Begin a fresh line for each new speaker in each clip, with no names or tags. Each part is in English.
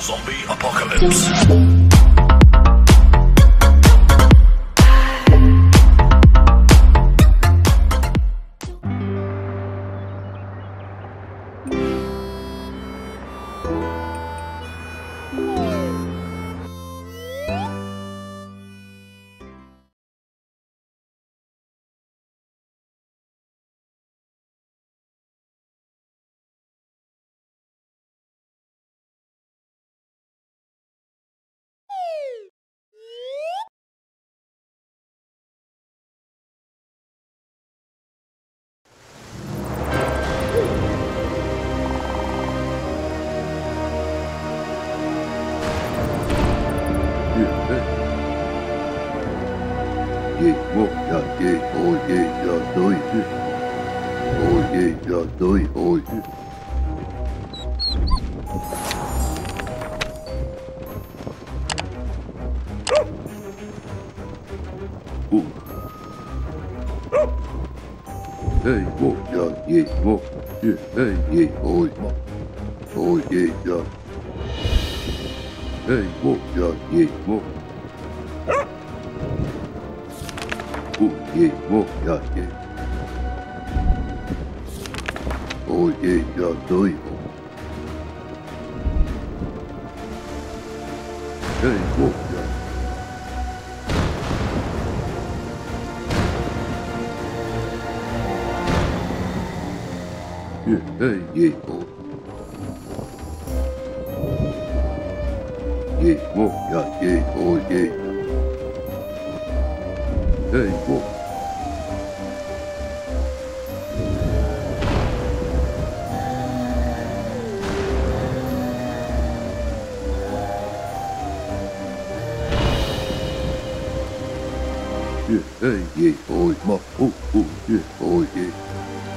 Zombie Apocalypse.
Ye hey ye o. Ye mo ya ye o ye. Hey mo. Ye hey ye o ma o o ye o ye.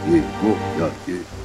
Ye mo ya ye. Hey, yeah.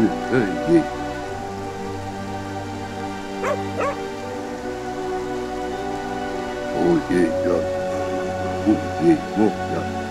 Oh, yeah, yeah. Oh, yeah, yeah.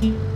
Mm-hmm.